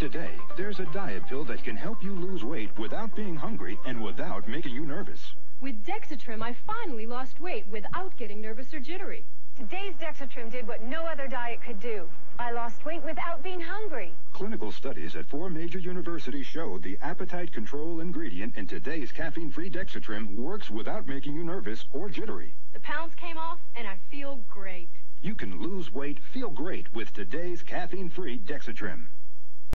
Today, there's a diet pill that can help you lose weight without being hungry and without making you nervous. With Dexatrim, I finally lost weight without getting nervous or jittery. Today's Dexatrim did what no other diet could do. I lost weight without being hungry. Clinical studies at four major universities showed the appetite control ingredient in today's caffeine-free Dexatrim works without making you nervous or jittery. The pounds came off, and I feel great. You can lose weight, feel great with today's caffeine-free Dexatrim.